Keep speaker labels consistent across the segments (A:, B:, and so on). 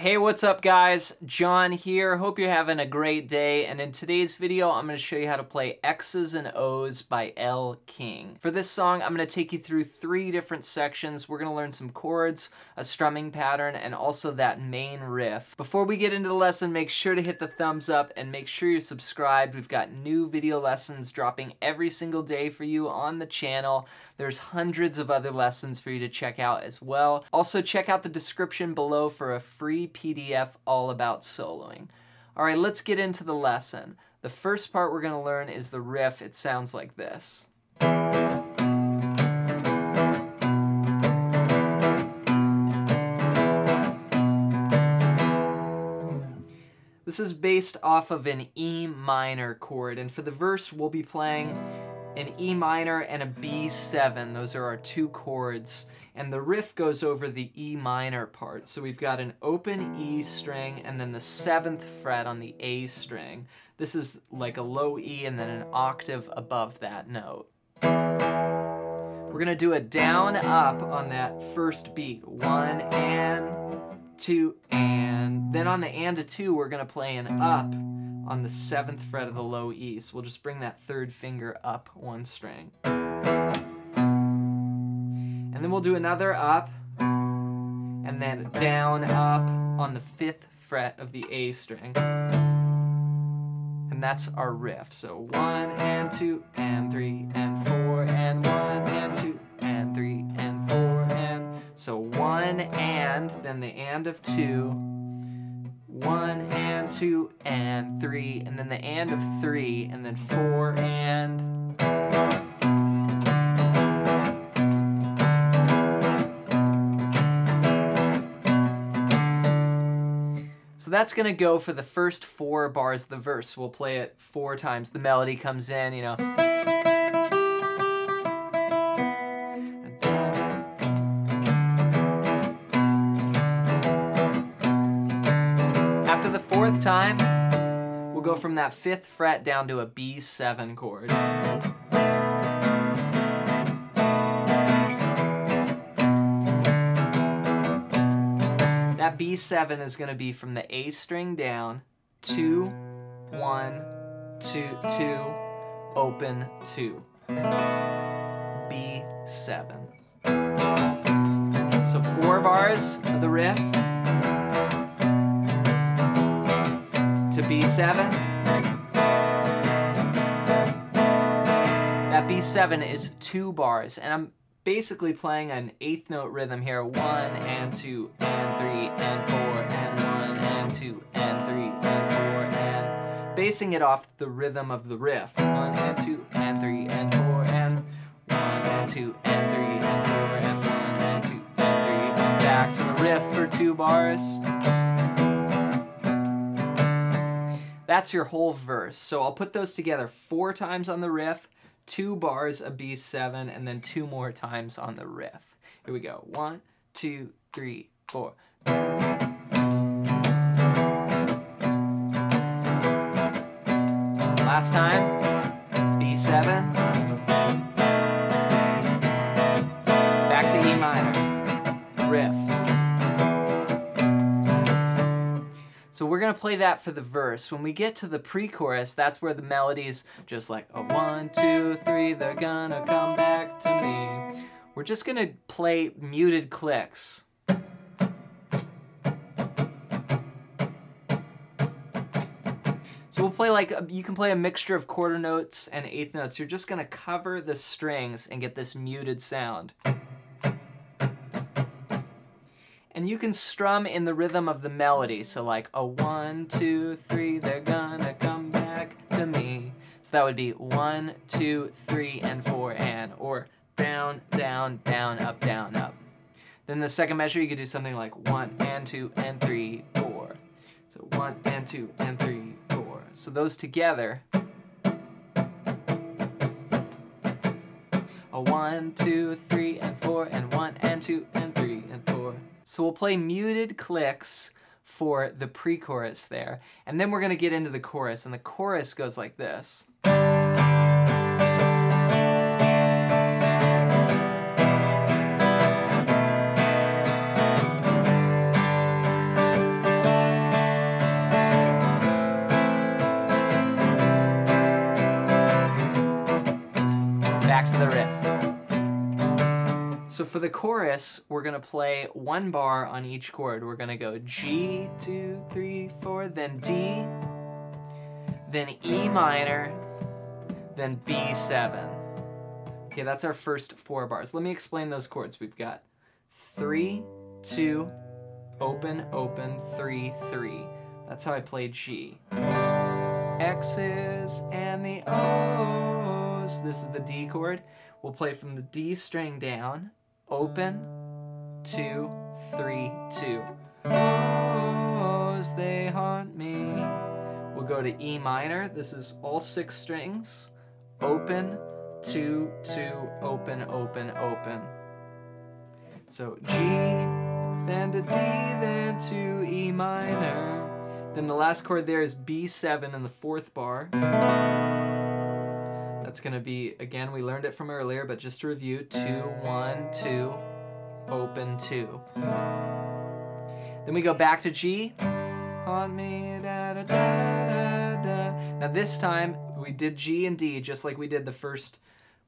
A: Hey, what's up guys? Jon here. Hope you're having a great day. And in today's video, I'm gonna show you how to play Ex's and Oh's by Elle King. For this song, I'm gonna take you through three different sections. We're gonna learn some chords, a strumming pattern, and also that main riff. Before we get into the lesson, make sure to hit the thumbs up and make sure you're subscribed. We've got new video lessons dropping every single day for you on the channel. There's hundreds of other lessons for you to check out as well. Also, check out the description below for a free PDF all about soloing. All right, let's get into the lesson. The first part we're gonna learn is the riff. It sounds like this. This is based off of an E minor chord, and for the verse we'll be playing an E minor and a B7. Those are our two chords. And the riff goes over the E minor part. So we've got an open E string and then the seventh fret on the A string. This is like a low E and then an octave above that note. We're gonna do a down up on that first beat. One and two and. Then on the and to two, we're gonna play an up on the seventh fret of the low E. So we'll just bring that third finger up one string. And then we'll do another up, and then down, up on the fifth fret of the A string. And that's our riff. So one and two and three and four and one and two and three and four and so one and then the and of two one and two and three, and then the and of three, and then four and. So that's gonna go for the first four bars of the verse. We'll play it four times. The melody comes in, you know. Fourth time, we'll go from that fifth fret down to a B7 chord. That B7 is going to be from the A string down, two, one, two, two, open, two. B7. So four bars of the riff. B7. That B7 is two bars, and I'm basically playing an eighth note rhythm here. One and two and three and four and one and two and three and four and basing it off the rhythm of the riff. One and two and three and four and one and two and three and four and one and two and three. Back to the riff for two bars. That's your whole verse. So I'll put those together four times on the riff, two bars of B7, and then two more times on the riff. Here we go. One, two, three, four. Last time, B7. Back to E minor. Riff. So we're gonna play that for the verse. When we get to the pre-chorus, that's where the melody's just like a one, two, three, they're gonna come back to me. We're just gonna play muted clicks. So we'll play like, you can play a mixture of quarter notes and eighth notes. You're just gonna cover the strings and get this muted sound. And you can strum in the rhythm of the melody. So like a one, two, three, they're gonna come back to me. So that would be one, two, three, and four, and, or down, down, down, up, down, up. Then the second measure, you could do something like one, and two, and three, four. So one, and two, and three, four. So those together, a one, two, three, and four, and one, and two, and three, and four. So we'll play muted clicks for the pre-chorus there, and then we're gonna get into the chorus, and the chorus goes like this. So for the chorus, we're gonna play one bar on each chord. We're gonna go G, two, three, four, then D, then E minor, then B7. Okay, that's our first four bars. Let me explain those chords. We've got three, two, open, open, three, three. That's how I play G. X's and the O's. This is the D chord. We'll play from the D string down, open, two, three, two. O's, they haunt me. We'll go to E minor. This is all six strings. Open, two, two, open, open, open. So G, then to D, then to E minor. Then the last chord there is B7 in the fourth bar. That's gonna be, again, we learned it from earlier, but just to review, two, one, two, open, two. Then we go back to G. Me, da, da, da, Now this time, we did G and D just like we did the first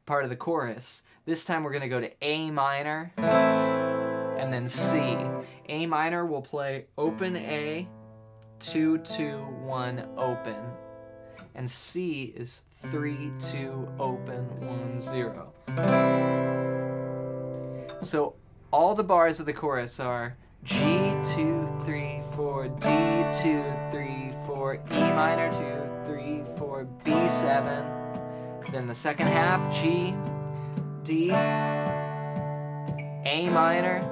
A: part of the chorus. This time we're gonna go to A minor and then C. A minor we'll play open A, two, two, one, open. And C is three, two, open, one, zero. So all the bars of the chorus are G, two, three, four, D, two, three, four, E minor, two, three, four, B7. Then the second half, G, D, A minor,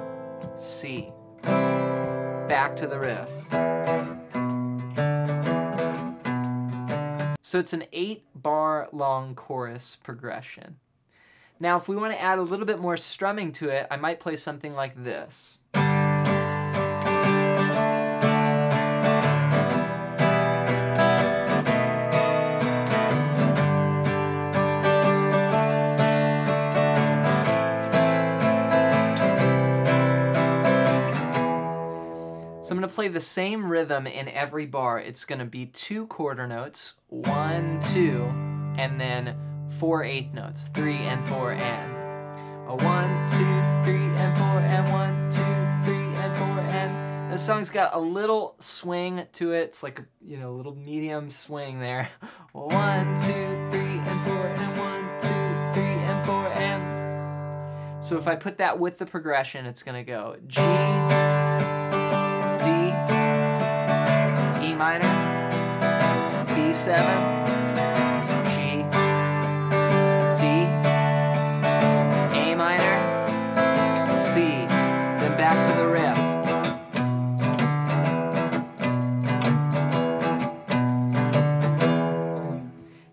A: C. Back to the riff. So it's an eight bar long chorus progression. Now, if we want to add a little bit more strumming to it, I might play something like this. Play the same rhythm in every bar. It's going to be two quarter notes, one, two, and then four eighth notes, three and four and. A one, two, three, and four, and one, two, three, and four, and. This song's got a little swing to it. It's like a you know a little medium swing there. One, two, three, and four, and one, two, three, and four, and. So if I put that with the progression, it's gonna go G. minor, B7, G, D, A minor, C, then back to the riff.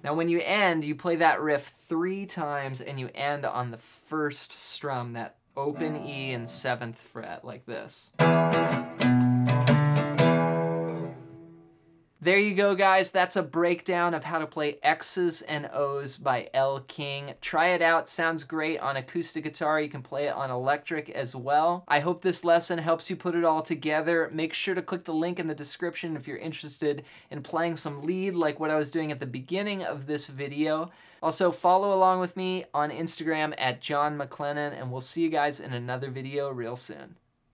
A: Now when you end, you play that riff three times and you end on the first strum, that open E and seventh fret, like this. There you go, guys. That's a breakdown of how to play Ex's and Oh's by Elle King. Try it out. Sounds great on acoustic guitar. You can play it on electric as well. I hope this lesson helps you put it all together. Make sure to click the link in the description if you're interested in playing some lead like what I was doing at the beginning of this video. Also, follow along with me on Instagram at Jon MacLennan, and we'll see you guys in another video real soon.